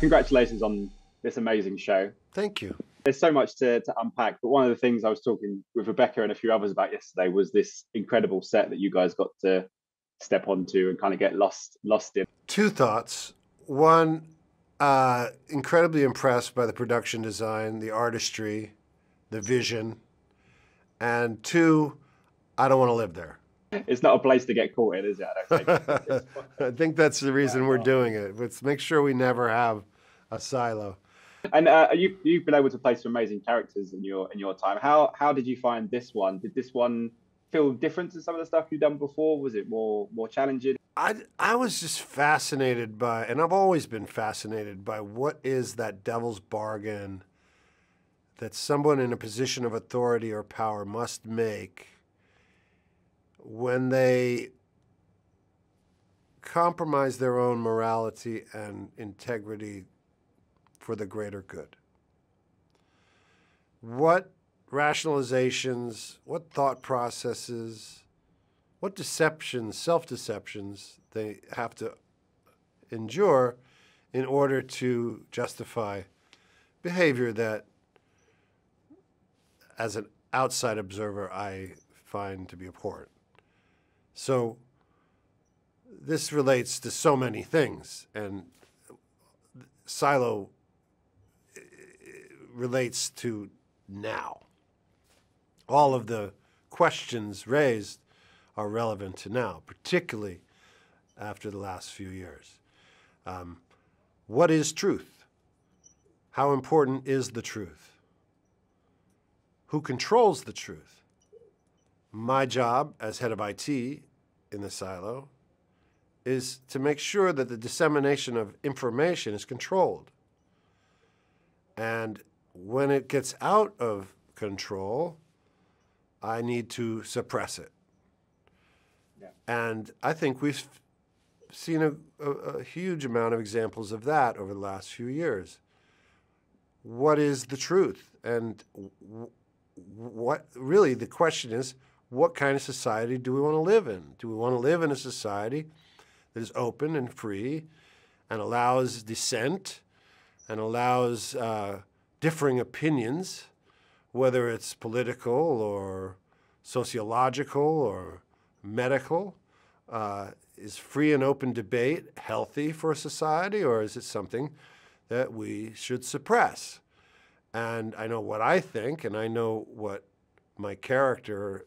congratulations on this amazing show. Thank you. There's so much to, to unpack, but one of the things I was talking with Rebecca and a few others about yesterday was this incredible set that you guys got to step onto and kind of get lost lost in. Two thoughts. One, uh, incredibly impressed by the production design, the artistry, the vision, and two, I don't want to live there. It's not a place to get caught in, is it? I don't think. I think that's the reason we're doing it. Let's make sure we never have a silo. And uh, you you've been able to play some amazing characters in your in your time. How how did you find this one? Did this one feel different to some of the stuff you've done before? Was it more more challenging? I, I was just fascinated by, and I've always been fascinated by what is that devil's bargain that someone in a position of authority or power must make when they compromise their own morality and integrity for the greater good. What rationalizations, what thought processes, what deceptions, self deceptions they have to endure in order to justify behavior that, as an outside observer, I find to be abhorrent. So, this relates to so many things, and Silo eh, relates to now. All of the questions raised are relevant to now, particularly after the last few years. Um, what is truth? How important is the truth? Who controls the truth? My job as head of IT in the silo is to make sure that the dissemination of information is controlled. And when it gets out of control, I need to suppress it. Yeah. And I think we've seen a, a, a, huge amount of examples of that over the last few years. What is the truth? And what really the question is what kind of society do we want to live in? Do we want to live in a society that is open and free and allows dissent and allows uh, differing opinions, whether it's political or sociological or medical? Uh, is free and open debate healthy for a society, or is it something that we should suppress? And I know what I think, and I know what my character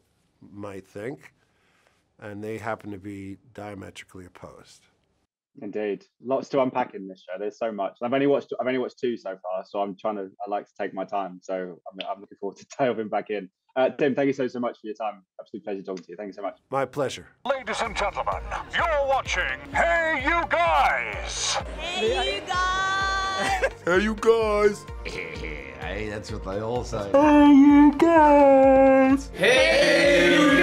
might think, and they happen to be diametrically opposed. Indeed, lots to unpack in this show. There's so much. I've only watched I've only watched two so far, so I'm trying to. I like to take my time, so I'm, I'm looking forward to delving back in. Uh, Tim, thank you so so much for your time. Absolute pleasure talking to you. Thank you so much. My pleasure. Ladies and gentlemen, you're watching Hey You Guys. Hey you guys. hey you guys. hey, that's what they all say. Hey you guys. Hey you guys.